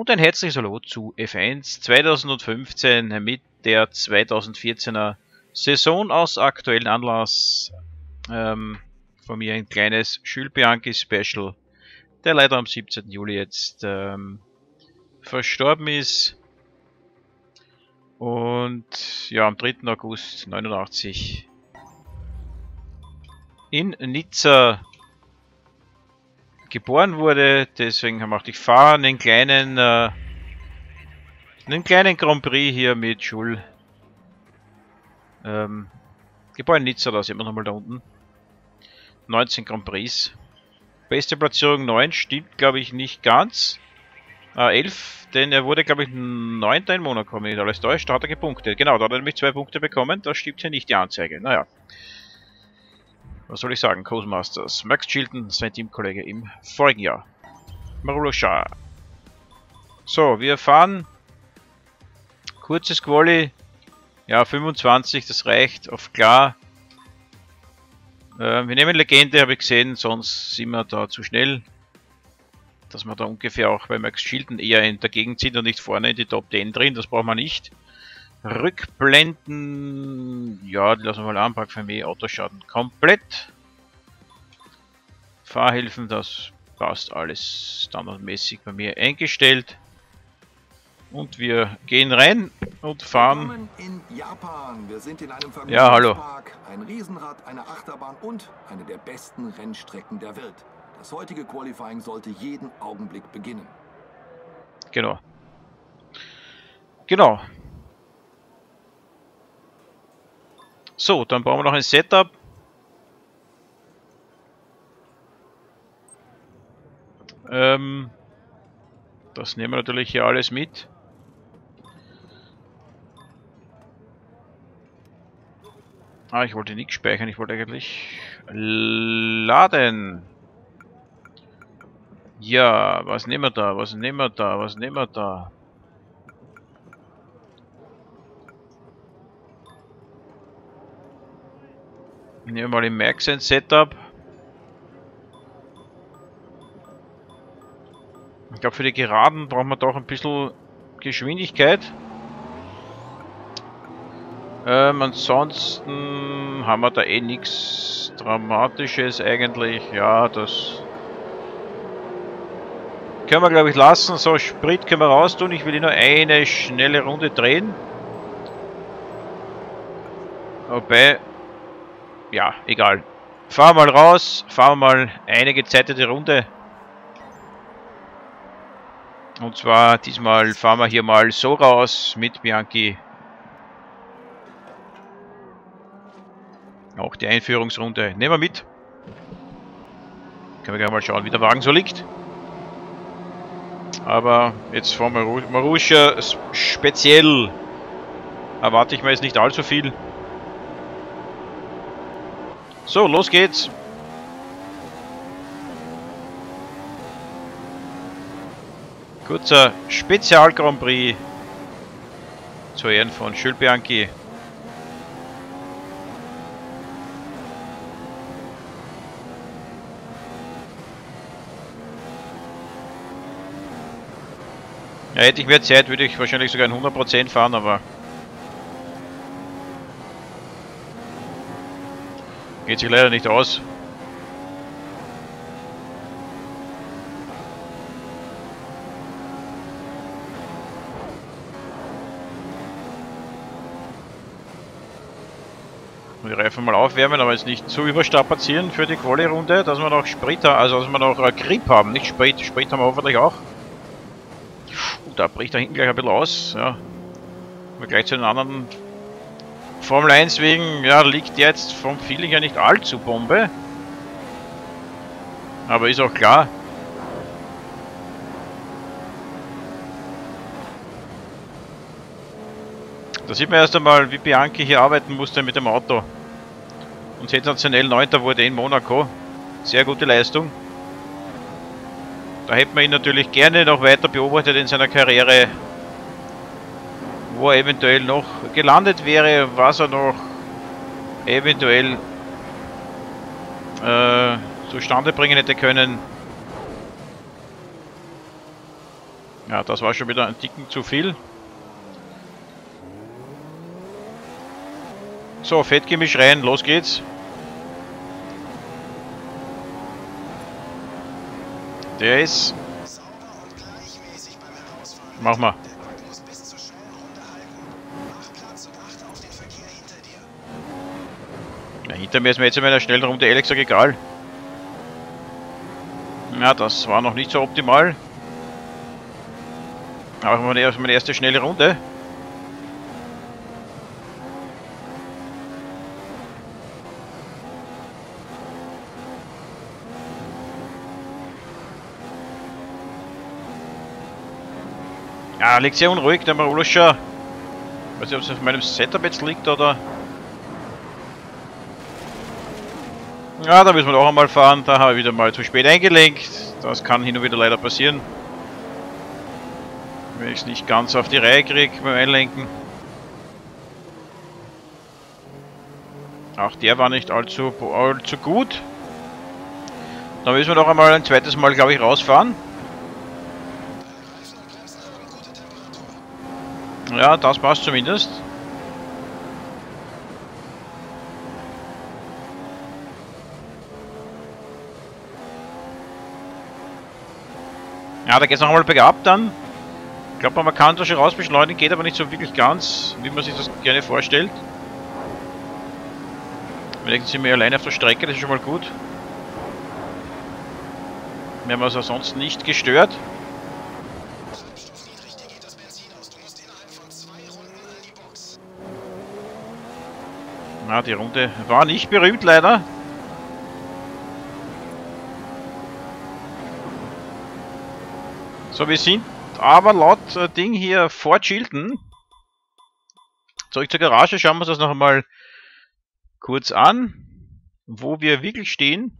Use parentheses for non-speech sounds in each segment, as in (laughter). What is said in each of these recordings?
Und ein herzliches Hallo zu F1 2015 mit der 2014er Saison aus aktuellen Anlass. Ähm, von mir ein kleines Jules Bianchi Special, der leider am 17. Juli jetzt ähm, verstorben ist. Und ja, am 3. August 89 in Nizza geboren wurde. Deswegen auch die Fahrer einen kleinen, äh, einen kleinen Grand Prix hier mit Schul. Ähm, geboren Nizza, da sehen wir nochmal da unten. 19 Grand Prix. Beste Platzierung 9, stimmt glaube ich nicht ganz. Äh, 11, denn er wurde glaube ich 9. in Monaco, wenn nicht alles täuscht, da hat er gepunktet. Genau, da hat er nämlich zwei Punkte bekommen, das stimmt hier nicht die Anzeige. Naja was soll ich sagen, Codemasters. Max Chilton, sein Teamkollege im vorigen Jahr. Marulo Shah. So, wir fahren kurzes Quali. Ja, 25, das reicht auf klar. Äh, wir nehmen Legende, habe ich gesehen, sonst sind wir da zu schnell. Dass wir da ungefähr auch bei Max Chilton eher in der Gegend sind und nicht vorne in die Top 10 drin, das brauchen wir nicht. Rückblenden, ja, die lassen wir mal anpacken für mich. Autoschaden komplett. Fahrhilfen, das passt alles standardmäßig bei mir eingestellt. Und wir gehen rein und fahren. ja, hallo. Ein Riesenrad, eine Achterbahn und eine der besten Rennstrecken der Welt. Das heutige Qualifying sollte jeden Augenblick beginnen. Genau. Genau. So, dann brauchen wir noch ein Setup. Ähm, das nehmen wir natürlich hier alles mit. Ah, ich wollte nicht speichern, ich wollte eigentlich laden. Ja, was nehmen wir da, was nehmen wir da, was nehmen wir da? Nehmen wir mal im Max ein Setup. Ich glaube für die Geraden brauchen wir doch ein bisschen Geschwindigkeit. Ähm, ansonsten haben wir da eh nichts Dramatisches eigentlich. Ja, das können wir glaube ich lassen. So, Sprit können wir raus tun. Ich will nur eine schnelle Runde drehen. Wobei, ja, egal. Wir mal raus, fahren wir mal eine gezeitete Runde. Und zwar diesmal fahren wir hier mal so raus mit Bianchi. Auch die Einführungsrunde. Nehmen wir mit. Können wir gleich mal schauen, wie der Wagen so liegt. Aber jetzt von Marussia speziell erwarte ich mir jetzt nicht allzu viel. So, los geht's. Kurzer Spezial Grand Prix zu Ehren von Jules Bianchi. Ja, hätte ich mehr Zeit, würde ich wahrscheinlich sogar in 100% fahren, aber Geht sich leider nicht aus. Die Reifen mal aufwärmen, aber jetzt nicht zu überstrapazieren für die Quali-Runde, dass wir noch Sprit haben, also dass wir noch äh, Grip haben, nicht Sprit. Sprit haben wir hoffentlich auch. Uh, da bricht da hinten gleich ein bisschen aus, ja. Wir gleich zu den anderen Formel 1 wegen, ja, liegt jetzt vom Feeling her nicht allzu Bombe. Aber ist auch klar. Da sieht man erst einmal, wie Bianchi hier arbeiten musste mit dem Auto. Und sensationell 9. wurde in Monaco. Sehr gute Leistung. Da hätte man ihn natürlich gerne noch weiter beobachtet in seiner Karriere wo er eventuell noch gelandet wäre, was er noch eventuell äh, zustande bringen hätte können. Ja, das war schon wieder ein Ticken zu viel. So, Fettgemisch rein, los geht's. Der ist... Mach mal. Hinter mir ist mir jetzt in meiner schnellen Runde ehrlich gesagt egal. Ja, das war noch nicht so optimal. Aber meine, meine erste schnelle Runde. Ja, liegt sehr unruhig, der Maruluscher. Ich weiß nicht, ob es auf meinem Setup jetzt liegt oder... Ja, da müssen wir auch einmal fahren. Da habe ich wieder mal zu spät eingelenkt. Das kann hin und wieder leider passieren. Wenn ich es nicht ganz auf die Reihe kriege beim Einlenken. Auch der war nicht allzu, allzu gut. Da müssen wir noch einmal ein zweites Mal, glaube ich, rausfahren. Ja, das passt zumindest. Ja, da geht es nochmal bergab dann. Ich glaube, man kann das schon rausbeschleunigen, geht aber nicht so wirklich ganz, wie man sich das gerne vorstellt. Wenigstens sind wir alleine auf der Strecke, das ist schon mal gut. Wir haben also sonst nicht gestört. Na, die Runde war nicht berühmt leider. So, wir sind aber laut äh, Ding hier vor Chilton. Zurück zur Garage, schauen wir uns das noch einmal kurz an, wo wir wirklich stehen.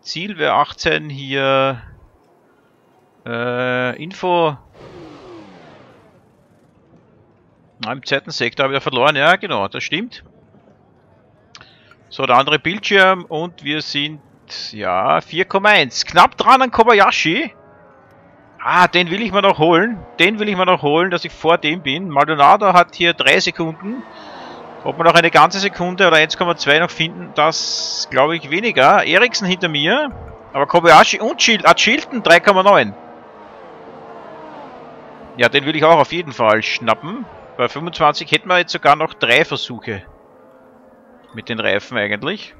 Ziel wäre 18 hier äh, Info Im zweiten Sektor habe ich verloren, ja genau, das stimmt. So, der andere Bildschirm und wir sind, ja, 4,1. Knapp dran an Kobayashi. Ah, den will ich mir noch holen. Den will ich mir noch holen, dass ich vor dem bin. Maldonado hat hier 3 Sekunden. Ob wir noch eine ganze Sekunde oder 1,2 noch finden, das glaube ich weniger. Eriksen hinter mir. Aber Kobayashi und Chil ah, Chilton 3,9. Ja, den will ich auch auf jeden Fall schnappen. Bei 25 hätten wir jetzt sogar noch drei Versuche. Mit den Reifen eigentlich.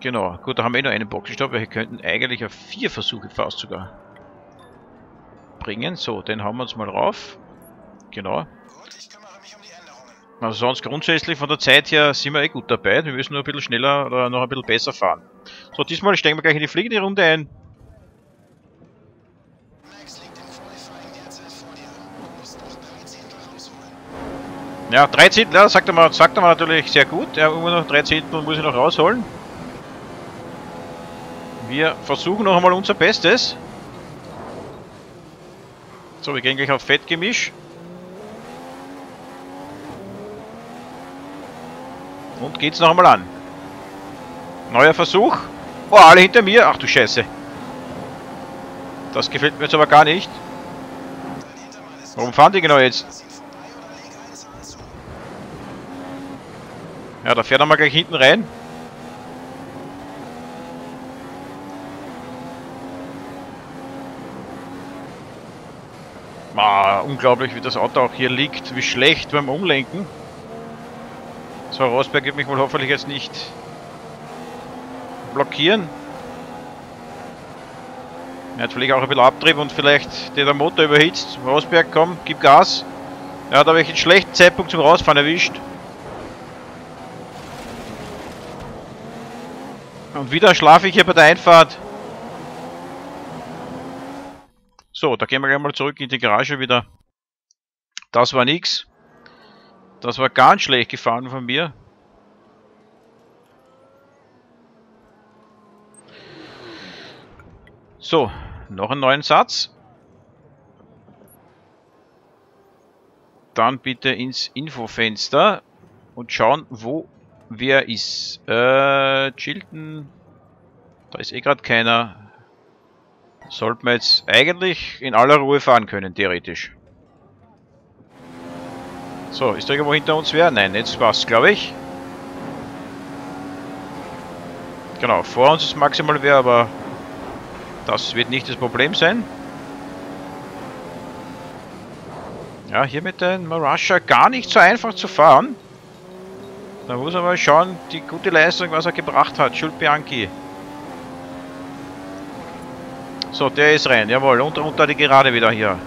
Genau, gut, da haben wir eh nur einen Boxenstopp. Wir könnten eigentlich auf vier Versuche fast sogar bringen. So, den hauen wir uns mal rauf. Genau. Also sonst grundsätzlich von der Zeit her sind wir eh gut dabei. Wir müssen nur ein bisschen schneller oder noch ein bisschen besser fahren. So, diesmal steigen wir gleich in die fliegende Runde ein. Ja, 13, ja, sagt er mal, sagt er mal natürlich sehr gut. Ja, immer noch 13 muss ich noch rausholen. Wir versuchen noch einmal unser Bestes. So, wir gehen gleich auf Fettgemisch. Und geht's noch einmal an. Neuer Versuch. Oh, alle hinter mir. Ach du Scheiße. Das gefällt mir jetzt aber gar nicht. Warum fahren die genau jetzt? Ja, da fährt er mal gleich hinten rein. Ah, unglaublich, wie das Auto auch hier liegt. Wie schlecht beim Umlenken. So, Rosberg wird mich wohl hoffentlich jetzt nicht blockieren. Er hat vielleicht auch ein bisschen Abtrieb und vielleicht der Motor überhitzt. Rosberg, komm, gib Gas. Da habe ich einen schlechten Zeitpunkt zum Rausfahren erwischt. Und wieder schlafe ich hier bei der Einfahrt. So, da gehen wir gleich mal zurück in die Garage wieder. Das war nix. Das war ganz schlecht gefahren von mir. So, noch einen neuen Satz. Dann bitte ins Infofenster und schauen, wo Wer ist? Äh, Chilton. Da ist eh gerade keiner. Sollten wir jetzt eigentlich in aller Ruhe fahren können, theoretisch. So, ist da irgendwo hinter uns wer? Nein, jetzt passt, glaube ich. Genau, vor uns ist maximal wer, aber das wird nicht das Problem sein. Ja, hier mit den Marusha gar nicht so einfach zu fahren. Da muss man mal schauen, die gute Leistung, was er gebracht hat. Schuld Bianchi. So, der ist rein. Jawohl, und unter die Gerade wieder hier.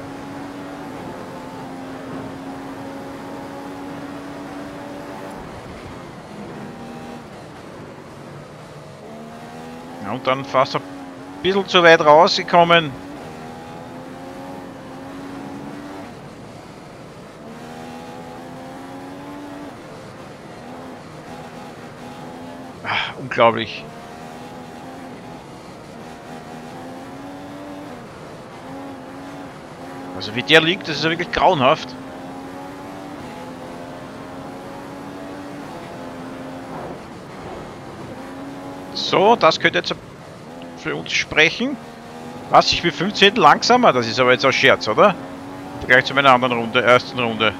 Ja, und dann fast ein bisschen zu weit rausgekommen. Ach, unglaublich. Also wie der liegt, das ist ja wirklich grauenhaft. So, das könnte jetzt für uns sprechen. Was, ich bin 15 langsamer? Das ist aber jetzt ein Scherz, oder? Im Vergleich zu meiner anderen Runde, ersten Runde.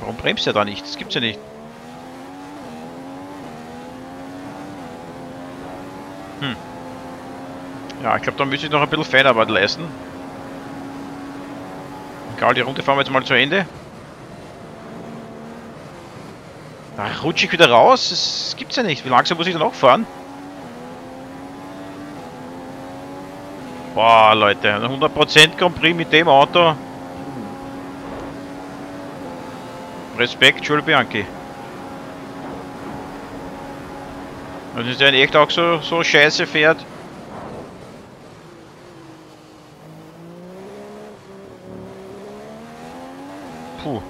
Warum bremst er da nicht? Das gibt's ja nicht. Ja, ich glaube, da müsste ich noch ein bisschen Feinarbeit leisten. Egal, die Runde fahren wir jetzt mal zu Ende. Da rutsche ich wieder raus. Das gibt's ja nicht. Wie langsam muss ich dann auch fahren? Boah, Leute. 100% Grand Prix mit dem Auto. Respekt, Jules Bianchi. Wenn der in echt auch so, so scheiße fährt. Puh.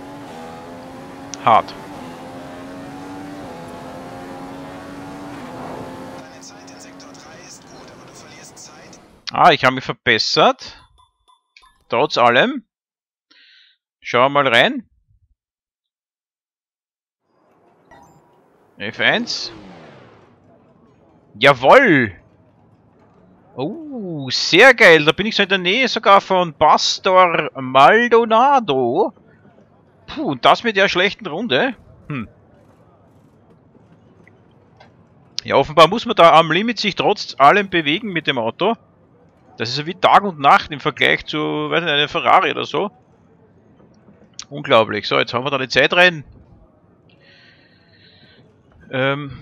Hart. Ah, ich habe mich verbessert. Trotz allem. Schauen wir mal rein. F1. Jawoll! Oh, sehr geil. Da bin ich so in der Nähe sogar von Pastor Maldonado. Puh, und das mit der schlechten Runde. Hm. Ja, offenbar muss man da am Limit sich trotz allem bewegen mit dem Auto. Das ist ja wie Tag und Nacht im Vergleich zu, weiß nicht, einem Ferrari oder so. Unglaublich. So, jetzt haben wir da die Zeit rein. Ähm,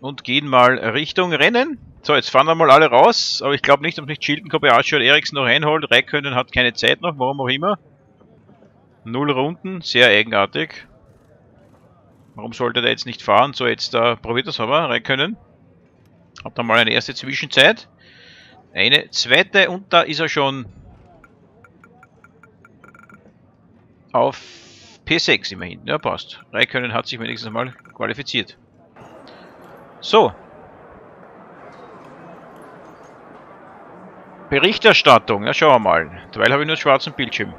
und gehen mal Richtung Rennen. So, jetzt fahren wir mal alle raus. Aber ich glaube nicht, ob nicht Chilton, Kobayashi und Eriksen noch reinholt. Raikönnen hat keine Zeit noch, warum auch immer. Null Runden, sehr eigenartig. Warum sollte der jetzt nicht fahren? So, jetzt äh, probiert das aber, Raikönnen. Hat dann mal eine erste Zwischenzeit. Eine zweite und da ist er schon auf P6 immerhin. Ja, passt. Raikönnen hat sich wenigstens mal qualifiziert. So. Berichterstattung, ja schauen wir mal. Derweil habe ich nur einen schwarzen Bildschirm.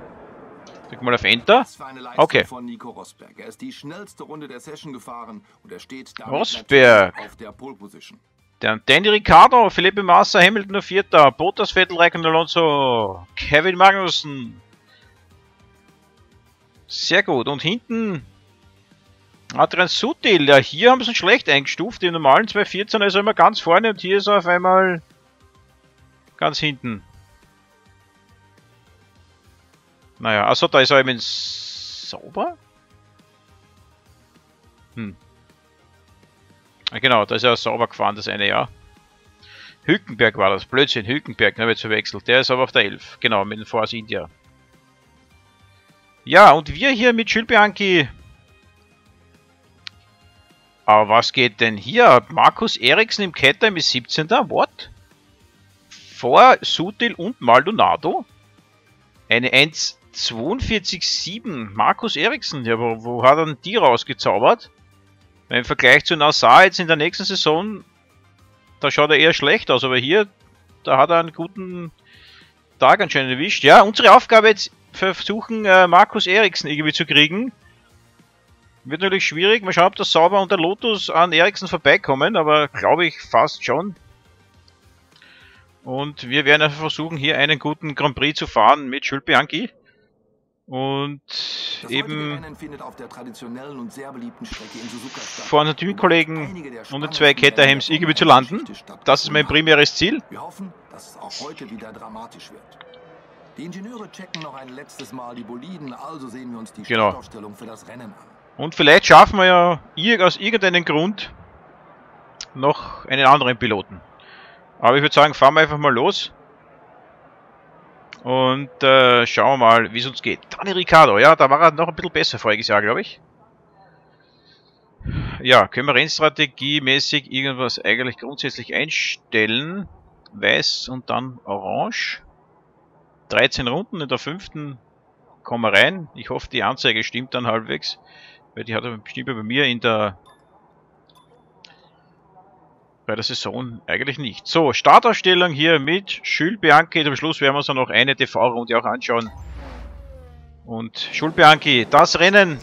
Drück mal auf Enter. Okay. Von Nico Rosberg. Er ist die schnellste Runde der Session gefahren und er steht damit Rosberg. auf der Pole Position. Der Danny Ricciardo, Felipe Massa, Hamilton der Vierter, Bottas, Vettel, Raikkonen, Alonso, Kevin Magnussen. Sehr gut. Und hinten Adrian Sutil. Ja, hier haben sie ihn schlecht eingestuft. Im normalen 214 ist er immer ganz vorne und hier ist er auf einmal ganz hinten. Naja, also da ist er eben sauber. Hm. Ah, genau, da ist er sauber gefahren, das eine Jahr. Hülkenberg war das, Blödsinn, Hülkenberg, ne, wird verwechselt. Der ist aber auf der 11, genau, mit dem Force India. Ja, und wir hier mit Bianchi. Aber was geht denn hier? Markus Eriksen im Kettime ist 17. What? Vor Sutil und Maldonado? Eine 1,42,7. Markus Eriksen, ja, wo, wo hat er denn die rausgezaubert? Im Vergleich zu Nassar jetzt in der nächsten Saison, da schaut er eher schlecht aus, aber hier, da hat er einen guten Tag anscheinend erwischt. Ja, unsere Aufgabe jetzt versuchen, äh, Markus Eriksen irgendwie zu kriegen. Wird natürlich schwierig. Mal schauen, ob der Sauber und der Lotus an Eriksen vorbeikommen, aber glaube ich fast schon. Und wir werden versuchen, hier einen guten Grand Prix zu fahren mit Jules Bianchi. Und Das eben vor den Teamkollegen und den zwei Caterhams irgendwie zu landen. Das ist mein primäres Ziel. Wir hoffen, dass es auch heute wieder dramatisch wird. Die Ingenieure checken noch ein letztes Mal die Boliden, also sehen wir uns die Genau. Für das Rennen an. Und vielleicht schaffen wir ja aus irgendeinem Grund noch einen anderen Piloten. Aber ich würde sagen, fahren wir einfach mal los. Und äh, schauen wir mal, wie es uns geht. Dani Ricciardo, ja, da war er noch ein bisschen besser voriges Jahr, glaube ich. Ja, können wir Rennstrategie-mäßig irgendwas eigentlich grundsätzlich einstellen. Weiß und dann orange. 13 Runden in der fünften kommen wir rein. Ich hoffe, die Anzeige stimmt dann halbwegs. Weil die hat bestimmt bei mir in der bei der Saison eigentlich nicht. So, Startausstellung hier mit Bianchi. Zum Schluss werden wir uns dann noch eine TV-Runde auch anschauen. Und Bianchi, das Rennen.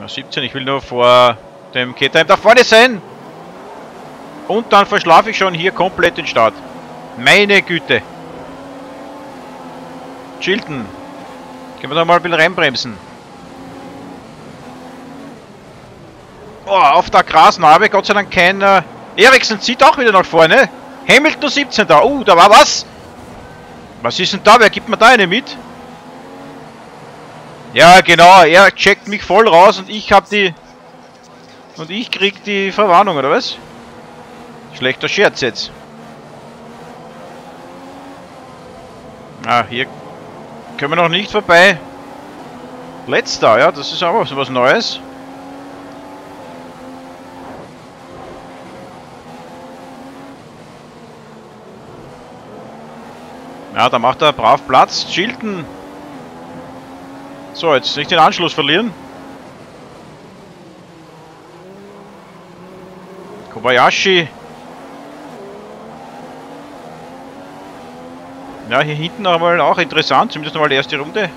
Na, 17, ich will nur vor dem K-Time da vorne sein. Und dann verschlafe ich schon hier komplett den Start. Meine Güte. Chilton. Können wir da mal ein bisschen reinbremsen. Oh, auf der Grasnarbe, Gott sei Dank kein... Äh, Eriksen zieht auch wieder nach vorne. Hamilton 17 da. Oh, da war was. Was ist denn da? Wer gibt mir da eine mit? Ja, genau. Er checkt mich voll raus und ich hab die... Und ich krieg die Verwarnung, oder was? Schlechter Scherz jetzt. Ah, hier können wir noch nicht vorbei. Letzter, ja, das ist auch was Neues. Ja, da macht er brav Platz. Chilton. So, jetzt nicht den Anschluss verlieren. Kobayashi. Ja, hier hinten aber auch interessant, zumindest mal die erste Runde.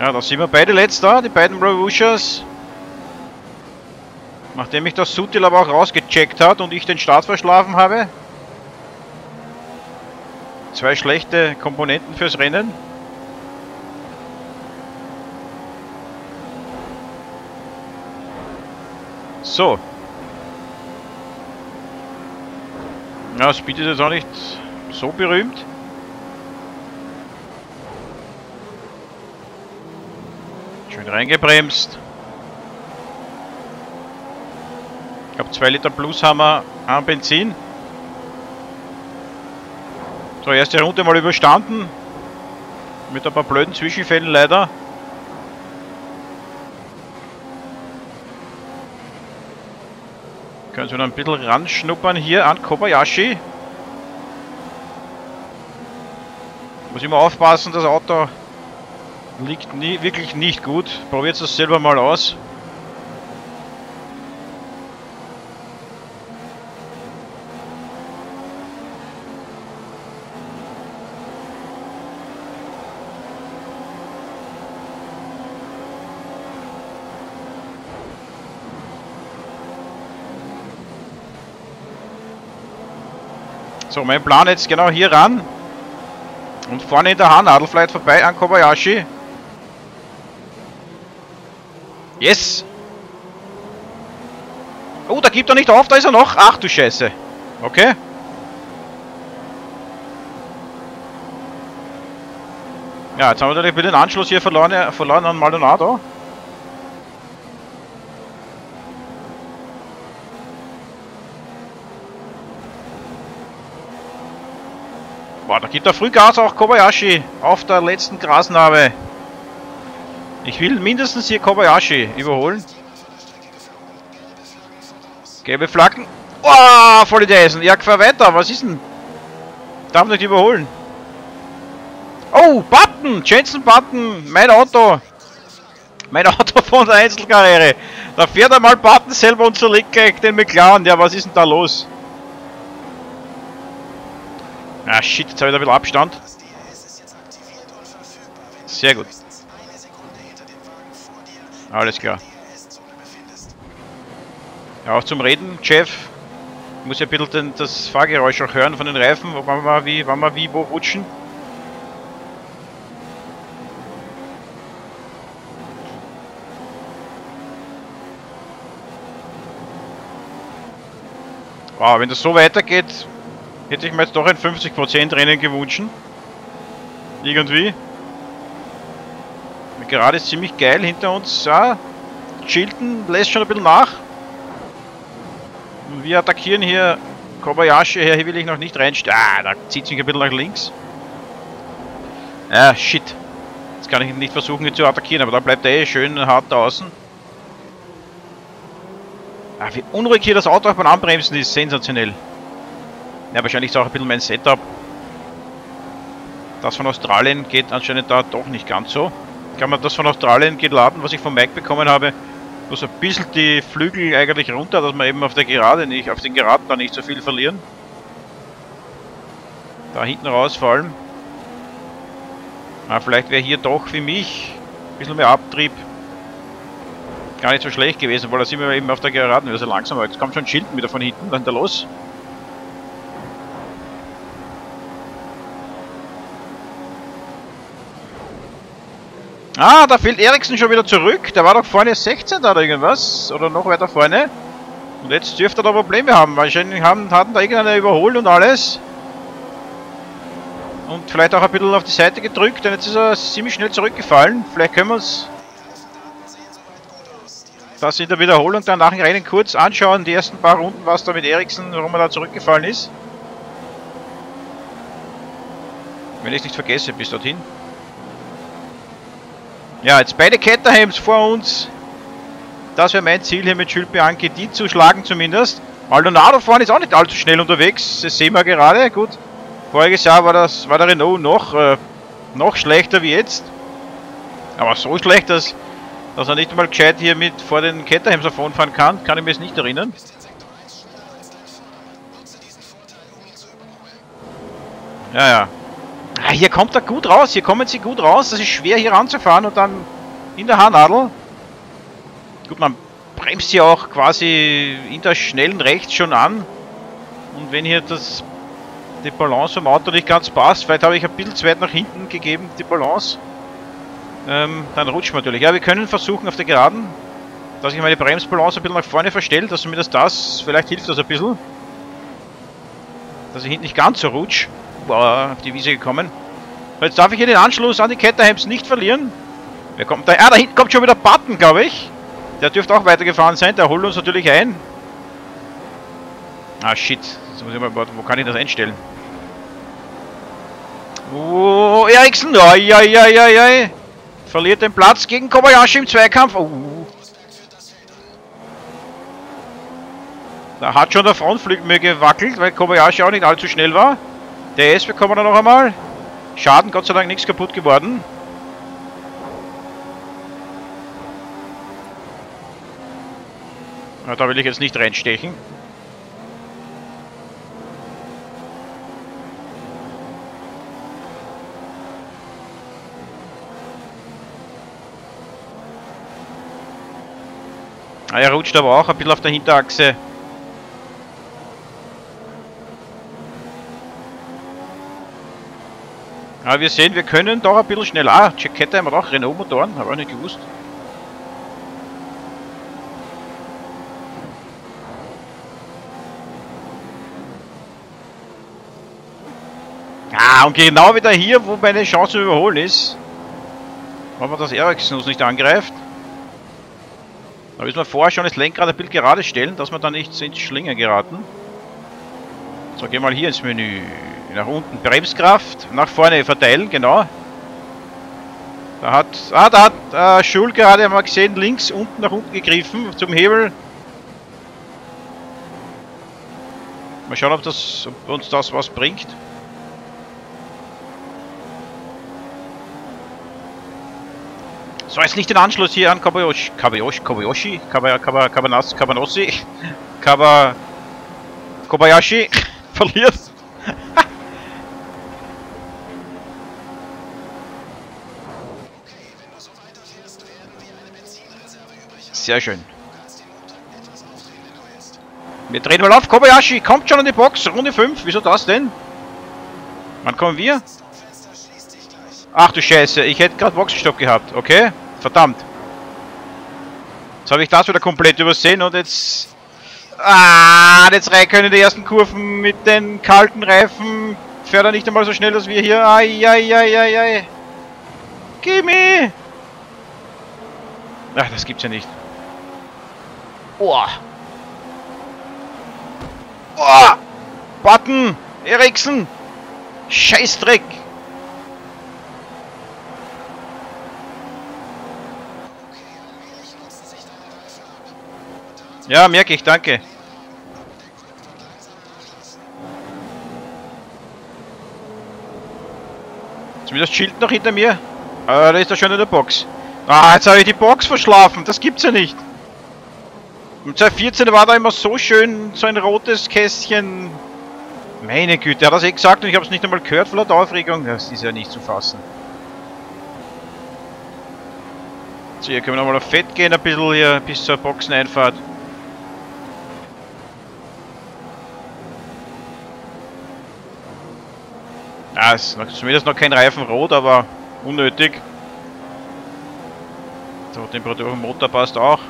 ja, da sind wir beide letzter, die beiden Revolutions. Nachdem mich das Sutil aber auch rausgecheckt hat und ich den Start verschlafen habe. Zwei schlechte Komponenten fürs Rennen. So. Ja, Speed ist jetzt auch nicht so berühmt. Schön reingebremst. Ich glaube 2 Liter plus haben wir an Benzin. So, erste Runde mal überstanden. Mit ein paar blöden Zwischenfällen leider. Können wir noch ein bisschen ranschnuppern hier an Kobayashi. Muss immer aufpassen, das Auto liegt nie, wirklich nicht gut. Probiert es selber mal aus. So, mein Plan jetzt genau hier ran. Und vorne in der Haarnadel vielleicht vorbei an Kobayashi. Yes! Oh, da gibt er nicht auf, da ist er noch. Ach du Scheiße. Okay. Ja, jetzt haben wir natürlich den Anschluss hier verloren, verloren an Maldonado. Boah, da gibt er Frühgas auch Kobayashi auf der letzten Grasnarbe. Ich will mindestens hier Kobayashi überholen. Gelbe Flaggen. Oh, voll die Eisen. Ja, fahr weiter. Was ist denn? Darf nicht überholen. Oh, Button. Jensen Button. Mein Auto. Mein Auto (laughs) von der Einzelkarriere. Da fährt einmal Button selber und zerlegt gleich den McLaren. Ja, was ist denn da los? Ah shit, jetzt habe ich da ein bisschen Abstand. Sehr gut. Alles klar. Ja, auch zum Reden, Jeff. Ich muss ja ein bisschen das Fahrgeräusch auch hören von den Reifen, wann wir wie, wann wir wie wo rutschen. Wow, wenn das so weitergeht, hätte ich mir jetzt doch ein 50% Rennen gewünscht. Irgendwie. Gerade ist ziemlich geil hinter uns. Ja, Chilton lässt schon ein bisschen nach. Wir attackieren hier Kobayashi. Hier will ich noch nicht reinstehen. Ah, da zieht sich ein bisschen nach links. Ah, shit. Jetzt kann ich nicht versuchen, ihn zu attackieren, aber da bleibt er eh schön hart da außen. Ah, wie unruhig hier das Auto auch beim Anbremsen ist, sensationell. Ja, wahrscheinlich ist auch ein bisschen mein Setup. Das von Australien geht anscheinend da doch nicht ganz so. Kann man das von Australien geladen, was ich von Mike bekommen habe, bloß ein bisschen die Flügel eigentlich runter, dass wir eben auf der Gerade nicht, auf den Geraden da nicht so viel verlieren. Da hinten raus vor allem. Ah, vielleicht wäre hier doch für mich ein bisschen mehr Abtrieb gar nicht so schlecht gewesen, weil da sind wir eben auf der Geraden wieder so langsam. Jetzt kommt schon Schilden wieder von hinten, dann da los. Ah, da fehlt Eriksen schon wieder zurück. Der war doch vorne 16 oder irgendwas. Oder noch weiter vorne. Und jetzt dürfte er da Probleme haben. Wahrscheinlich haben, hatten da irgendeiner überholt und alles. Und vielleicht auch ein bisschen auf die Seite gedrückt. Denn jetzt ist er ziemlich schnell zurückgefallen. Vielleicht können wir uns das in der Wiederholung dann nach dem Rennen kurz anschauen, die ersten paar Runden, was da mit Eriksen, warum er da zurückgefallen ist. Wenn ich es nicht vergesse, bis dorthin. Ja, jetzt beide Caterhams vor uns. Das wäre mein Ziel hier mit Bianchi, die zu schlagen zumindest. Maldonado vorne ist auch nicht allzu schnell unterwegs, das sehen wir gerade, gut. Voriges Jahr war das war der Renault noch, äh, noch schlechter wie jetzt. Aber so schlecht, dass dass er nicht mal gescheit hier mit vor den Caterhams fahren kann, kann ich mir jetzt nicht erinnern. Ja, ja. Hier kommt er gut raus, hier kommen sie gut raus. Das ist schwer hier ranzufahren und dann in der Haarnadel. Gut, man bremst hier auch quasi in der schnellen rechts schon an. Und wenn hier das die Balance am Auto nicht ganz passt, vielleicht habe ich ein bisschen zu weit nach hinten gegeben, die Balance. Ähm, dann rutscht man natürlich. Ja, wir können versuchen auf der Geraden, dass ich meine Bremsbalance ein bisschen nach vorne verstelle, dass zumindest das, vielleicht hilft das ein bisschen. Dass ich hinten nicht ganz so rutsch. Boah, auf die Wiese gekommen. Jetzt darf ich hier den Anschluss an die Caterhams nicht verlieren. Wer kommt da? Ah, da hinten kommt schon wieder Button, glaube ich. Der dürfte auch weitergefahren sein. Der holt uns natürlich ein. Ah, shit. Jetzt muss ich mal, wo kann ich das einstellen? Oh, Eriksen. Oi, oi, oi, oi, oi. Verliert den Platz gegen Kobayashi im Zweikampf. Oh. Da hat schon der Frontflügel gewackelt, weil Kobayashi auch nicht allzu schnell war. Der S bekommen wir noch einmal. Schaden, Gott sei Dank nichts kaputt geworden. Ja, da will ich jetzt nicht reinstechen. Ah, er rutscht aber auch ein bisschen auf der Hinterachse. Aber wir sehen, wir können doch ein bisschen schneller. Ah, Jackette haben wir auch Renault-Motoren, habe ich nicht gewusst. Ah, und genau wieder hier, wo meine Chance zu überholen ist. Wenn man das Ericsson uns nicht angreift. Da müssen wir vorher schon das Lenkrad ein bisschen gerade stellen, dass wir dann nicht ins Schlingen geraten. So, gehen wir mal hier ins Menü. Nach unten Bremskraft, nach vorne verteilen, genau. Da hat, ah, da hat äh, Schul gerade mal gesehen, links unten nach unten gegriffen zum Hebel. Mal schauen, ob, das, ob uns das was bringt. So, jetzt nicht den Anschluss hier an Kabayoshi, Kabayoshi, Kabayoshi, Kabayashi, Kabanossi, (laughs) Kaba, Kobayashi (laughs) verliert. Sehr schön. Wir drehen mal auf. Kobayashi kommt schon an die Box. Runde 5. Wieso das denn? Wann kommen wir? Ach du Scheiße. Ich hätte gerade Boxenstopp gehabt. Okay. Verdammt. Jetzt habe ich das wieder komplett übersehen und jetzt... Ah, jetzt können die ersten Kurven mit den kalten Reifen. Fährt er nicht einmal so schnell, als wir hier. Ai, Gimme! Ach, das gibt's ja nicht. Boah. Boah! Button! Eriksen! Scheißdreck! Ja, merke ich, danke. Zumindest Schild noch hinter mir. Ah, da ist er schon in der Box. Ah, jetzt habe ich die Box verschlafen. Das gibt's ja nicht. Im 2014 war da immer so schön, so ein rotes Kästchen. Meine Güte, er hat das eh gesagt und ich habe es nicht einmal gehört vor der Aufregung. Das ist ja nicht zu fassen. So, hier können wir nochmal auf Fett gehen, ein bisschen hier bis zur Boxeneinfahrt. Ah, ist noch, zumindest noch kein Reifen rot, aber unnötig. So, Temperatur vom Motor passt auch.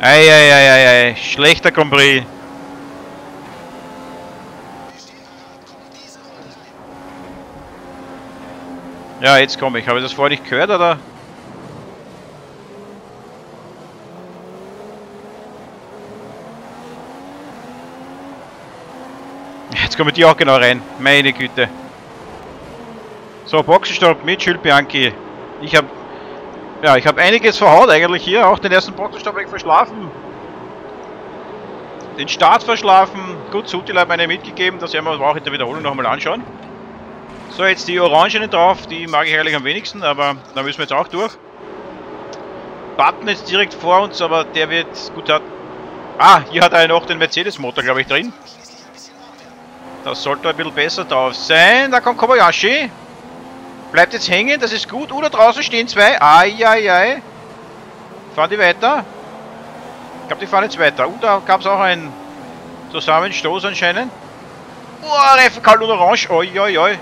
Eieieiei, schlechter Compris. Ja, jetzt komme ich. Habe ich das vorher nicht gehört, oder? Jetzt kommen die auch genau rein. Meine Güte. So, Boxenstopp mit Jules Bianchi. Ich habe ja, ich habe einiges verhaut eigentlich hier. Auch den ersten ich verschlafen. Den Start verschlafen. Gut, Sutil hat mir mitgegeben. Das werden wir auch in der Wiederholung nochmal anschauen. So, jetzt die Orangenen drauf. Die mag ich eigentlich am wenigsten, aber da müssen wir jetzt auch durch. Button ist direkt vor uns, aber der wird gut hat. Ah, hier hat er noch den Mercedes-Motor, glaube ich, drin. Das sollte ein bisschen besser drauf sein. Da kommt Kobayashi. Bleibt jetzt hängen, das ist gut. Oder draußen stehen zwei. Eieiei. Fahren die weiter? Ich glaube, die fahren jetzt weiter. Und da gab es auch einen Zusammenstoß anscheinend. Oh, Reifen kalt und orange. Oi.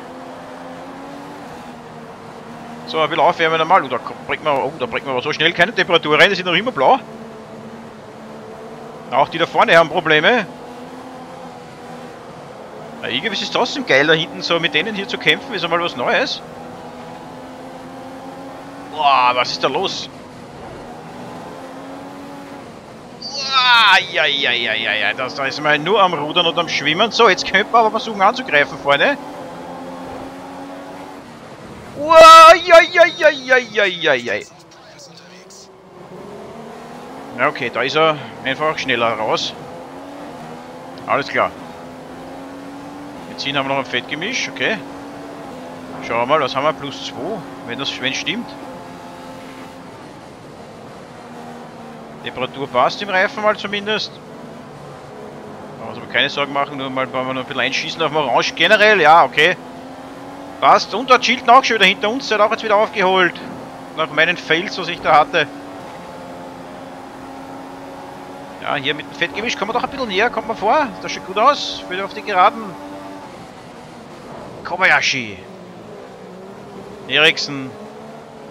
So, ein bisschen aufwärmen normal. Oh, da bringt man, oh, da bringt man aber so schnell keine Temperatur rein. Die sind noch immer blau. Auch die da vorne haben Probleme. Ja, irgendwie ist es trotzdem geil, da hinten so mit denen hier zu kämpfen. Ist einmal was Neues. Boah, was ist da los? Ja, ja, ja, ja, ja, das, da ist man nur am Rudern und am Schwimmen. So, jetzt könnte man aber versuchen anzugreifen vorne. Ja. Ja, okay, da ist er einfach schneller raus. Alles klar. Benzin haben wir noch ein Fettgemisch, okay. Schauen wir mal, was haben wir? Plus 2, wenn das wenn stimmt. Temperatur passt im Reifen mal zumindest. Da muss aber keine Sorgen machen, nur mal wollen wir noch ein bisschen einschießen auf Orange. Generell, ja, okay. Passt. Und dort Schilden auch schon wieder hinter uns, der hat auch jetzt wieder aufgeholt. Nach meinen Fails, was ich da hatte. Ja, hier mit dem Fettgewicht kommen wir doch ein bisschen näher, kommt man vor. Das sieht gut aus, wieder auf die Geraden. Kobayashi. Eriksen.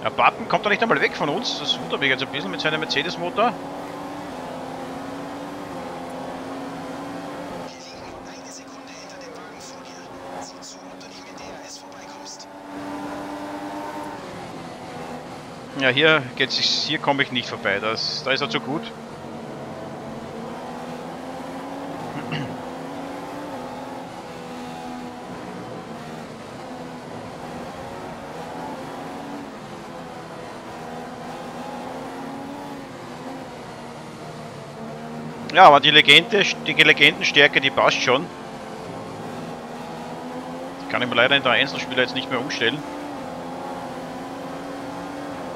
Ja, Button kommt doch nicht einmal weg von uns. Das wundert mich jetzt ein bisschen mit seinem Mercedes-Motor. Ja, hier hier komme ich nicht vorbei. Das, da ist er zu gut. Ja, aber die Legende, die Legendenstärke, die passt schon. Die kann ich mir leider in der Einzelspieler jetzt nicht mehr umstellen.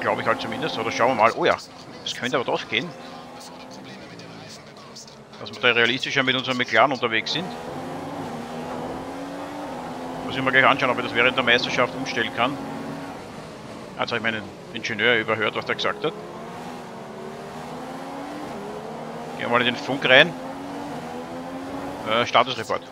Glaube ich halt zumindest. Oder schauen wir mal. Oh ja, das könnte aber doch gehen. Dass wir da realistischer mit unserem McLaren unterwegs sind. Muss ich mir gleich anschauen, ob ich das während der Meisterschaft umstellen kann. Habe ich meinen Ingenieur überhört, was der gesagt hat. Gehen mal in den Funk rein. Äh, Statusreport.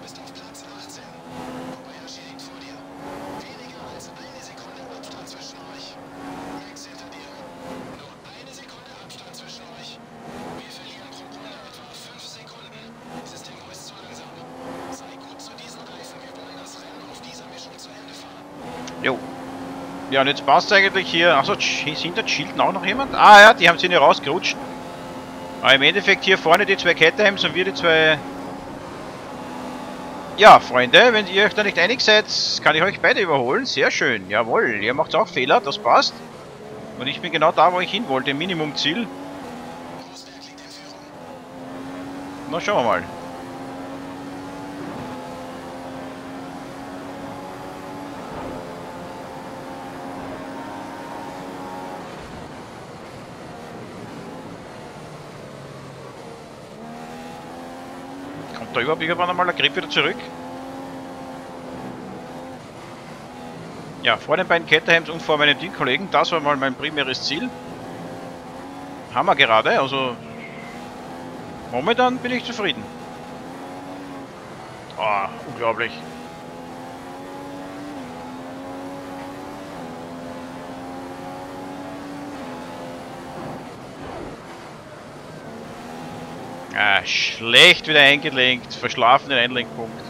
Jo. Ja, und jetzt passt eigentlich hier. Achso, sind da Childen auch noch jemand? Ah ja, die haben sie hier rausgerutscht. Aber im Endeffekt hier vorne die zwei Caterhams und wir die zwei... Ja, Freunde, wenn ihr euch da nicht einig seid, kann ich euch beide überholen. Sehr schön, jawohl. Ihr macht auch Fehler, das passt. Und ich bin genau da, wo ich hin wollte, Minimumziel. Na, schauen wir mal. da überhaupt irgendwann einmal der Grip wieder zurück? Ja, vor den beiden Caterhams und vor meinen Teamkollegen, das war mal mein primäres Ziel. Wir gerade, also momentan bin ich zufrieden. Oh, unglaublich. Ah, schlecht wieder eingelenkt. Verschlafen den Einlenkpunkt.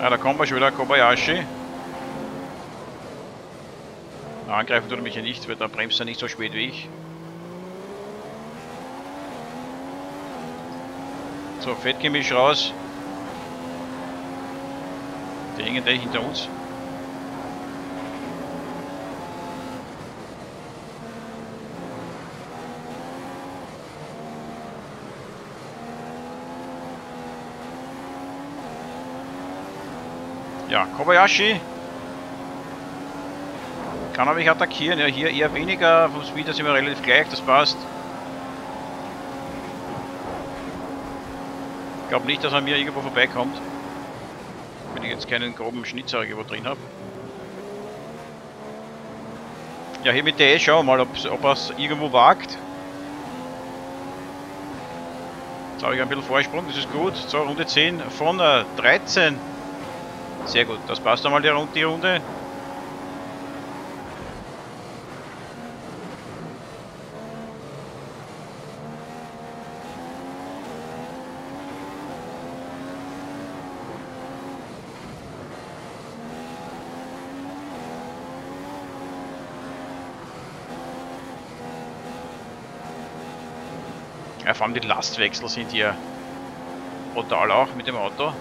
Ah, da kommen wir schon wieder, Kobayashi. Angreifen tut er mich ja nicht, weil da bremst er nicht so spät wie ich. So, Fettgemisch raus. Der hängen gleich hinter uns. Ja, Kobayashi. Kann er mich attackieren. Ja, hier eher weniger. Vom Speed sind wir relativ gleich, das passt. Ich glaube nicht, dass er mir irgendwo vorbeikommt. Wenn ich jetzt keinen groben Schnitzer irgendwo drin habe. Ja, hier mit der E schauen wir mal, ob er es irgendwo wagt. Jetzt habe ich ein bisschen Vorsprung, das ist gut. So, Runde 10 von äh, 13. Sehr gut, das passt einmal die, Runde. Ja, vor allem die Lastwechsel sind hier brutal auch mit dem Auto.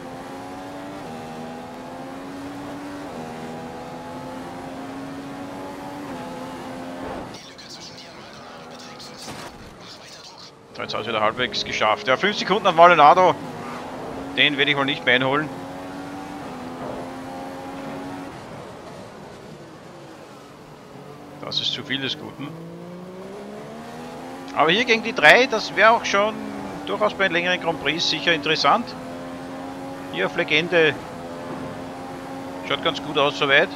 Jetzt hat es wieder halbwegs geschafft. Ja, 5 Sekunden auf Maldonado. Den werde ich wohl nicht mehr einholen. Das ist zu viel des Guten. Aber hier gegen die 3, das wäre auch schon durchaus bei längeren Grand Prix sicher interessant. Hier auf Legende. Schaut ganz gut aus soweit.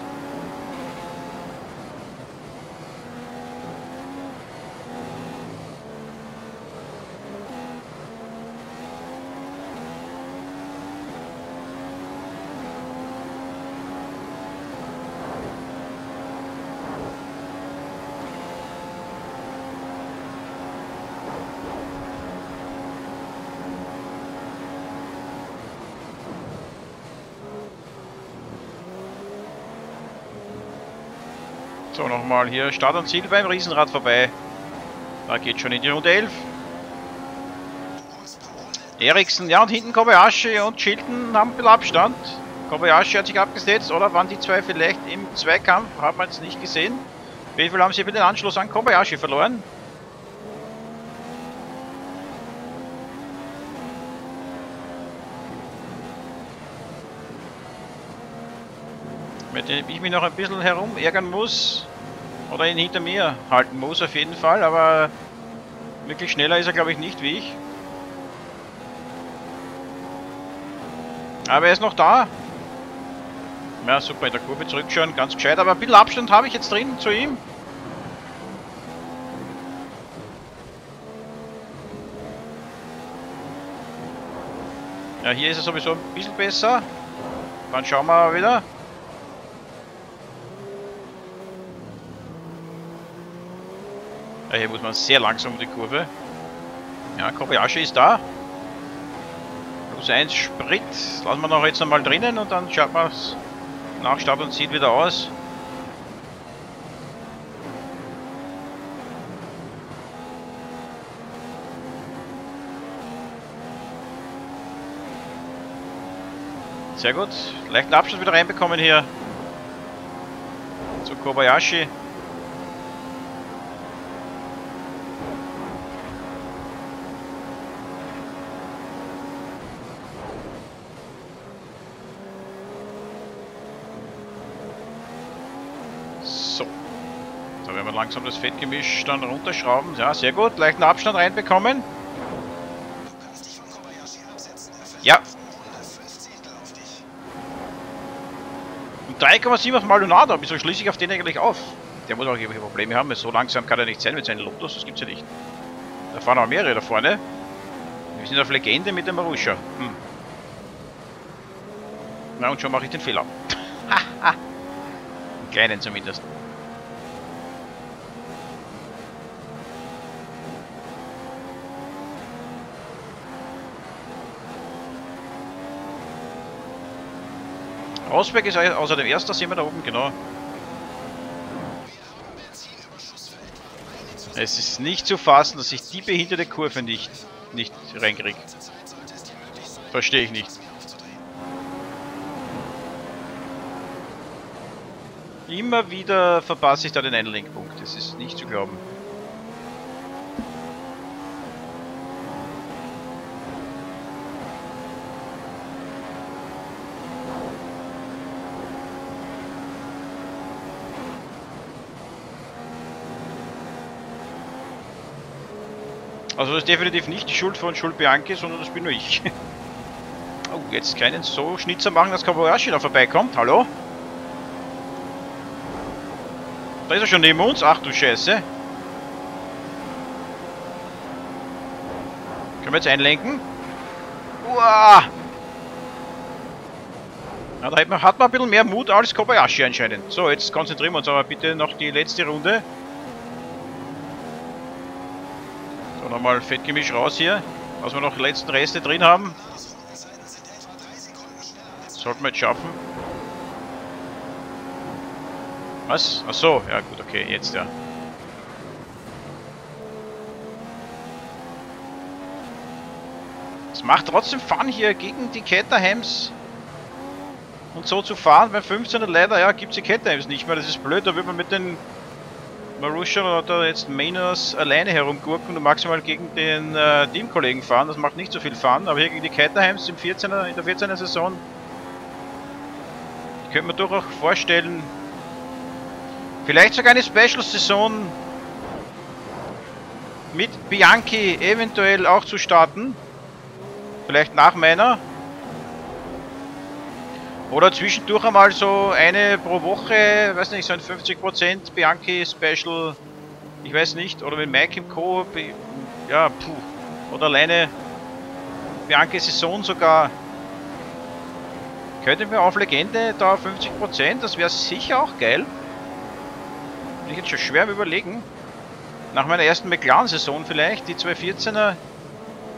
Nochmal hier Start und Ziel beim Riesenrad vorbei. Da geht schon in die Runde 11. Eriksen, ja und hinten Kobayashi und Chilton haben Abstand. Kobayashi hat sich abgesetzt oder waren die zwei vielleicht im Zweikampf? Hat man jetzt nicht gesehen. Jeden Fall haben sie den Anschluss an Kobayashi verloren. mit dem ich mich noch ein bisschen herum ärgern muss oder ihn hinter mir halten muss auf jeden Fall, aber wirklich schneller ist er glaube ich nicht wie ich. Aber er ist noch da. Ja, super, in der Kurve zurückschauen, ganz gescheit, aber ein bisschen Abstand habe ich jetzt drin zu ihm. Ja, hier ist er sowieso ein bisschen besser. Dann schauen wir mal wieder. Ja, hier muss man sehr langsam um die Kurve. Ja, Kobayashi ist da. Plus 1 Sprit. Lassen wir noch jetzt nochmal drinnen und dann schaut man es nach Start und Ziel wieder aus. Sehr gut. Leichten Abschluss wieder reinbekommen hier. Zu Kobayashi. So. Da werden wir langsam das Fettgemisch dann runterschrauben. Ja, sehr gut. Leichten Abstand reinbekommen. Ja, 3,7 auf Maldonado. Wieso schließe ich auf den eigentlich auf? Der muss auch irgendwelche Probleme haben. So langsam kann er nicht sein mit seinen Lotus. Das gibt's ja nicht. Da fahren auch mehrere da vorne. Wir sind auf Legende mit dem Marusha. Hm. Na und schon mache ich den Fehler. (laughs) Einen kleinen zumindest. Rosberg ist außerdem erster, sehen wir da oben, genau. Es ist nicht zu fassen, dass ich die behinderte Kurve nicht, nicht reinkriege. Verstehe ich nicht. Immer wieder verpasse ich da den Einlenkpunkt. Das ist nicht zu glauben. Also das ist definitiv nicht die Schuld von Schuld Bianchi, sondern das bin nur ich. (laughs) oh, jetzt keinen so Schnitzer machen, dass Kawayashi da vorbeikommt. Hallo? Da ist er schon neben uns. Ach du Scheiße. Können wir jetzt einlenken? Uah! Ja, da hat man, hat man ein bisschen mehr Mut als Kobayashi anscheinend. So, jetzt konzentrieren wir uns aber bitte noch die letzte Runde. Nochmal Fettgemisch raus hier. Was wir noch letzten Reste drin haben. Sollten wir jetzt schaffen. Was? Ach so, ja gut, okay, jetzt ja. Es macht trotzdem Fun hier gegen die Caterhams und so zu fahren. Bei 15er leider, ja, gibt es die Caterhams nicht mehr. Das ist blöd, da wird man mit den Marusha da jetzt Mainers alleine herumgurken und maximal gegen den äh, Teamkollegen fahren. Das macht nicht so viel Fun, aber hier gegen die Caterhams im 14er, in der 14er Saison ich könnte mir durchaus vorstellen, vielleicht sogar eine Special-Saison mit Bianchi eventuell auch zu starten. Vielleicht nach meiner. Oder zwischendurch einmal so eine pro Woche, weiß nicht, so ein 50% Bianchi Special, ich weiß nicht, oder mit Mike im Co. Ja, puh. Oder alleine Bianchi Saison sogar. Könnte mir auf Legende da 50%, das wäre sicher auch geil. Bin ich jetzt schon schwer überlegen. Nach meiner ersten McLaren-Saison vielleicht, die 214er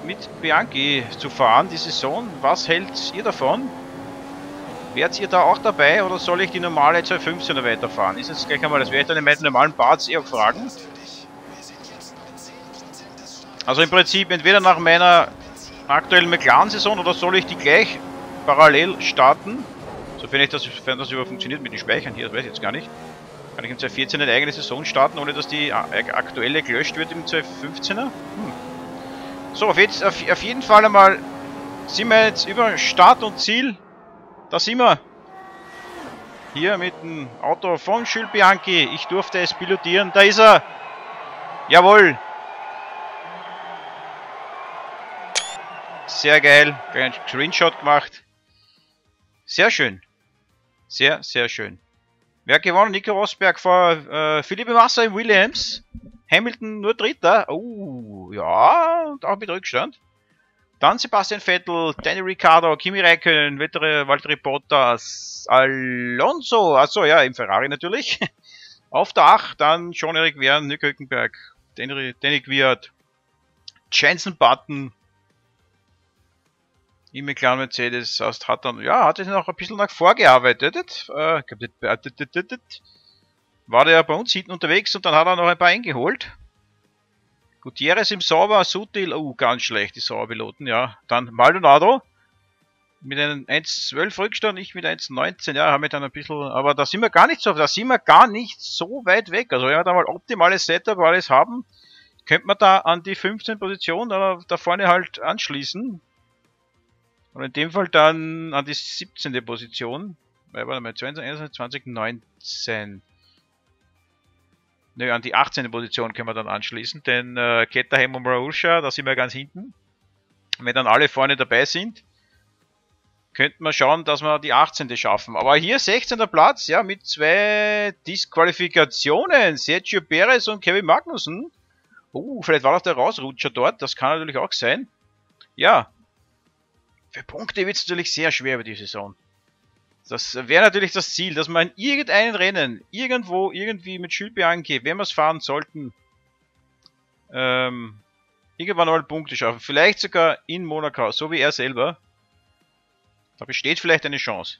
mit Bianchi zu fahren, die Saison. Was hält ihr davon? Wärt ihr da auch dabei oder soll ich die normale 215er weiterfahren? Ist jetzt gleich einmal, das werde ich dann in meinen normalen Parts eher fragen. Also im Prinzip entweder nach meiner aktuellen McLaren-Saison oder soll ich die gleich parallel starten? Sofern ich das, sofern das überhaupt funktioniert mit den Speichern hier, das weiß ich jetzt gar nicht. Kann ich im 2014 eine eigene Saison starten, ohne dass die aktuelle gelöscht wird im 2015er? Hm. So, auf, jetzt, auf, auf jeden Fall einmal sind wir jetzt über Start und Ziel da sind wir. Hier mit dem Auto von Jules Bianchi. Ich durfte es pilotieren. Da ist er. Jawohl. Sehr geil. Ein Screenshot gemacht. Sehr schön. Sehr, sehr schön. Wer gewonnen? Nico Rosberg vor äh, Philippe Massa im Williams. Hamilton nur Dritter. Oh, ja, und auch mit Rückstand. Dann Sebastian Vettel, Danny Ricciardo, Kimi Räikkönen, Valtteri Bottas, Alonso, achso ja, im Ferrari natürlich. (laughs) Auf der 8 dann Jean-Eric Verne, Nick Hülkenberg, Danny, Danny Gwiat, Jensen Button, im McLaren Mercedes heißt, hat dann, ja, hat sich noch ein bisschen nach vorgearbeitet. Äh, war der bei uns hinten unterwegs und dann hat er noch ein paar eingeholt. Gutierrez im Sauber, Sutil, oh, ganz schlecht, die Sauerpiloten, ja. Dann Maldonado mit einem 1,12 Rückstand, ich mit 1,19, ja, haben wir dann ein bisschen, aber da sind wir gar nicht so, da sind wir gar nicht so weit weg. Also wenn wir da mal optimales Setup alles haben, könnte man da an die 15 Position da, da vorne halt anschließen. Und in dem Fall dann an die 17. Position. Warte mal, 20, 20, 19. Nö, an die 18. Position können wir dann anschließen, denn äh, Ketterheim und Marusha, da sind wir ganz hinten. Wenn dann alle vorne dabei sind, könnten wir schauen, dass wir die 18. schaffen. Aber hier 16. Platz, ja, mit zwei Disqualifikationen. Sergio Perez und Kevin Magnussen. Oh, vielleicht war das der Rausrutscher dort, das kann natürlich auch sein. Ja, für Punkte wird es natürlich sehr schwer über die Saison. Das wäre natürlich das Ziel, dass man in irgendeinem Rennen, irgendwo, irgendwie mit Schülbianchi, wenn wir es fahren sollten, ähm, irgendwann mal Punkte schaffen. Vielleicht sogar in Monaco, so wie er selber. Da besteht vielleicht eine Chance.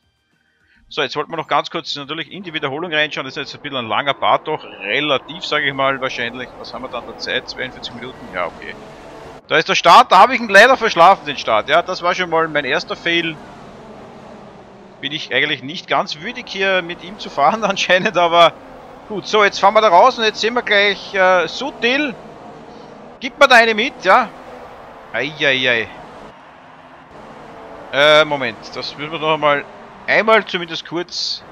So, jetzt wollten wir noch ganz kurz natürlich in die Wiederholung reinschauen. Das ist jetzt ein bisschen ein langer Part doch. Relativ, sage ich mal, wahrscheinlich. Was haben wir dann der Zeit? 42 Minuten? Ja, okay. Da ist der Start. Da habe ich ihn leider verschlafen, den Start. Ja, das war schon mal mein erster Fail bin ich eigentlich nicht ganz würdig hier mit ihm zu fahren (laughs) anscheinend, aber gut. So, jetzt fahren wir da raus und jetzt sehen wir gleich äh, Sutil. Gib mir da eine mit, ja? Eieiei. Äh, Moment. Das müssen wir noch einmal einmal zumindest kurz...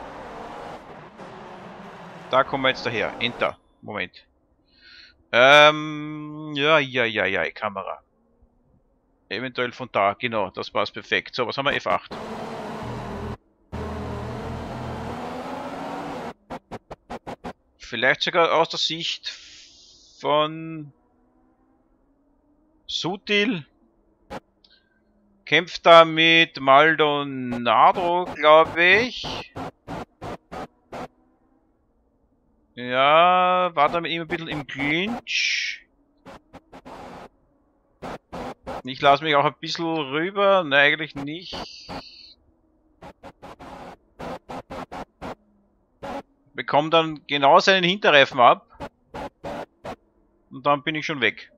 Da kommen wir jetzt daher. Enter. Moment. Ähm, ja, ja, ja, ja, Kamera. Eventuell von da, genau, das passt perfekt. So, was haben wir? F8. Vielleicht sogar aus der Sicht von Sutil. Kämpft da mit Maldonado, glaube ich. Ja, war da mit ihm ein bisschen im Clinch. Ich lasse mich auch ein bisschen rüber. Ne, eigentlich nicht. Bekomme dann genau seinen Hinterreifen ab. Und dann bin ich schon weg.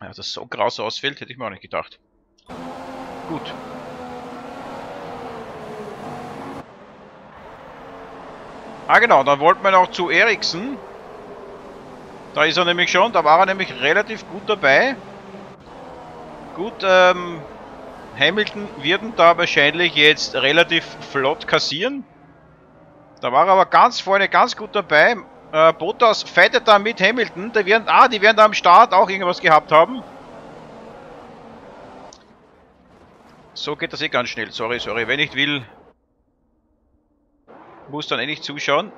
Ja, dass das so kraus ausfällt, hätte ich mir auch nicht gedacht. Gut. Ah genau, dann wollten wir noch zu Eriksen. Da ist er nämlich schon, da war er nämlich relativ gut dabei. Gut, ähm, Hamilton wird da wahrscheinlich jetzt relativ flott kassieren. Da war er aber ganz vorne ganz gut dabei. Äh, Bottas fightet da mit Hamilton. Die werden, ah, die werden da am Start auch irgendwas gehabt haben. So geht das eh ganz schnell. Sorry, sorry. Wenn ich will, muss dann eh nicht zuschauen.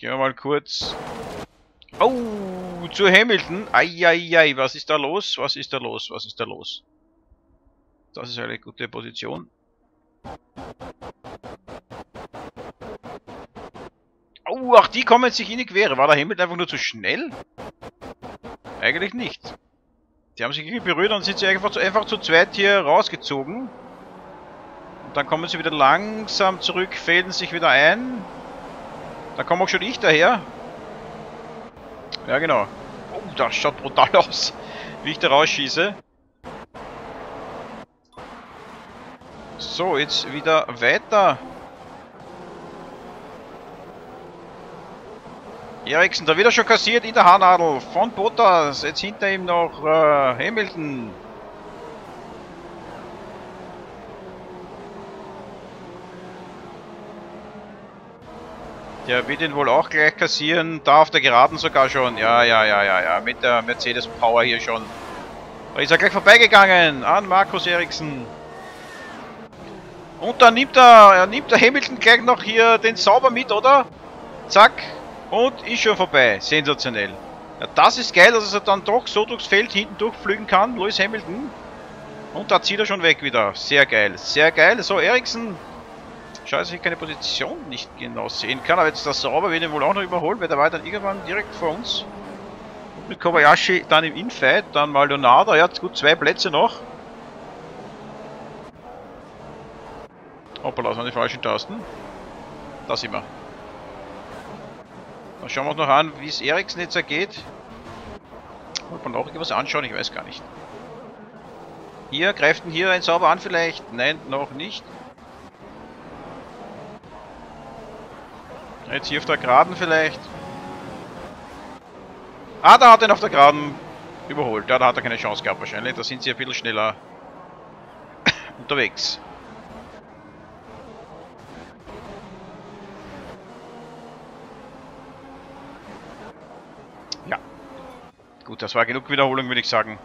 Gehen wir mal kurz. Oh, zu Hamilton. Eieiei, was ist da los? Was ist da los? Was ist da los? Das ist eine gute Position. Oh, ach, die kommen sich in die Quere. War der Hamilton einfach nur zu schnell? Eigentlich nicht. Die haben sich irgendwie berührt und sind sie einfach zu, einfach zu zweit hier rausgezogen. Und dann kommen sie wieder langsam zurück, fäden sich wieder ein. Da komme auch schon ich daher. Ja, genau. Oh, das schaut brutal aus, wie ich da rausschieße. So, jetzt wieder weiter. Eriksen, da wieder schon kassiert in der Haarnadel von Bottas. Jetzt hinter ihm noch äh, Hamilton. Der wird ihn wohl auch gleich kassieren. Da auf der Geraden sogar schon. Ja, ja, ja, ja, ja. Mit der Mercedes Power hier schon. Da ist er gleich vorbeigegangen an Markus Eriksen. Und dann nimmt er, er nimmt der Hamilton gleich noch hier den Sauber mit, oder? Zack. Und ist schon vorbei. Sensationell. Ja, das ist geil, dass er dann doch so durchs Feld hinten durchflügen kann. Lewis Hamilton. Und da zieht er schon weg wieder. Sehr geil. Sehr geil. So, Eriksen. Schade, dass ich keine Position nicht genau sehen kann. Aber jetzt das Sauber wird ihn wohl auch noch überholen, weil der war dann irgendwann direkt vor uns. Mit Kobayashi dann im Infight. Dann Maldonado. Ja, gut, zwei Plätze noch. Hoppala, das waren die falschen Tasten. Da sind wir. Dann schauen wir uns noch an, wie es Eriksen jetzt ergeht. Wollte man auch irgendwas anschauen? Ich weiß gar nicht. Hier, greift ihn hier ein Sauber an vielleicht? Nein, noch nicht. Jetzt hier auf der Geraden vielleicht. Ah, da hat er ihn auf der Geraden überholt. Ja, da hat er keine Chance gehabt wahrscheinlich. Da sind sie ein bisschen schneller (coughs) unterwegs. Ja. Gut, das war genug Wiederholung, würde ich sagen.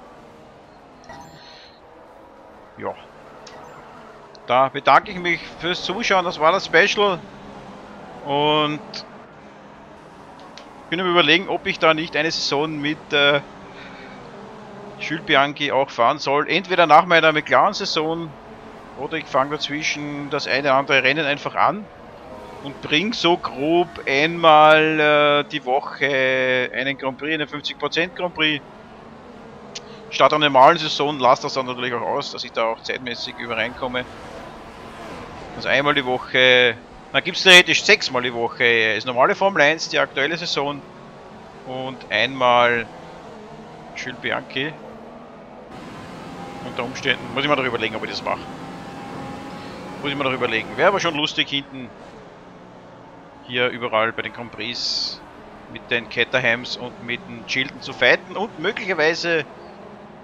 Ja. Da bedanke ich mich fürs Zuschauen. Das war das Special. Und bin am überlegen, ob ich da nicht eine Saison mit äh, Jules Bianchi auch fahren soll. Entweder nach meiner McLaren-Saison oder ich fange dazwischen das eine oder andere Rennen einfach an und bringe so grob einmal äh, die Woche einen Grand Prix, einen 50% Grand Prix. Statt einer normalen Saison lasst das dann natürlich auch aus, dass ich da auch zeitmäßig übereinkomme. Also einmal die Woche dann gibt es theoretisch sechsmal die Woche das normale Formel 1, die aktuelle Saison und einmal Jules Bianchi. Unter Umständen muss ich mir darüber überlegen, ob ich das mache. Muss ich mir darüber überlegen. Wäre aber schon lustig hinten hier überall bei den Grand Prix mit den Caterhams und mit den Chilton zu fighten und möglicherweise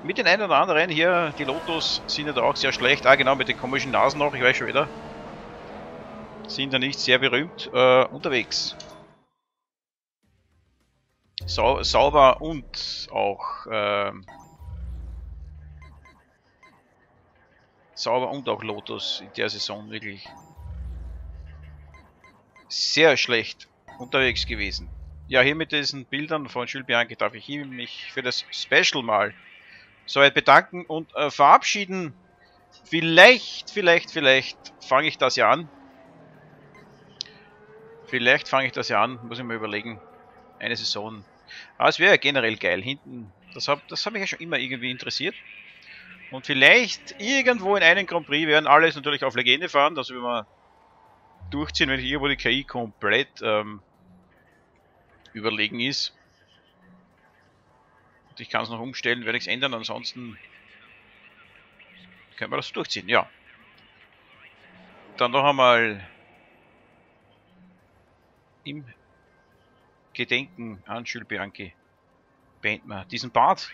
mit den einen oder anderen hier, die Lotus sind ja da auch sehr schlecht. Ah genau, mit den komischen Nasen noch, ich weiß schon wieder sind ja nicht sehr berühmt äh, unterwegs. Sau sauber und auch äh, sauber und auch Lotus in der Saison wirklich sehr schlecht unterwegs gewesen. Ja, hier mit diesen Bildern von Jules Bianchi darf ich mich für das Special mal soweit bedanken und äh, verabschieden. Vielleicht, vielleicht, vielleicht fange ich das ja an. Vielleicht fange ich das ja an, muss ich mir überlegen. Eine Saison. Aber es wäre ja generell geil. Hinten, das hat, das hat mich ja schon immer irgendwie interessiert. Und vielleicht irgendwo in einem Grand Prix werden alles natürlich auf Legende fahren, also wenn wir durchziehen, wenn hier wo die KI komplett ähm, überlegen ist. Und ich kann es noch umstellen, werde ich es ändern, ansonsten können wir das durchziehen, ja. Dann noch einmal im Gedenken an Jules Bianchi beenden wir diesen Part.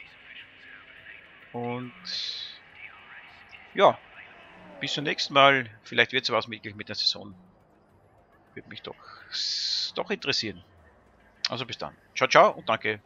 Und ja, bis zum nächsten Mal. Vielleicht wird es was möglich mit der Saison. Würde mich doch, doch interessieren. Also bis dann. Ciao, ciao und danke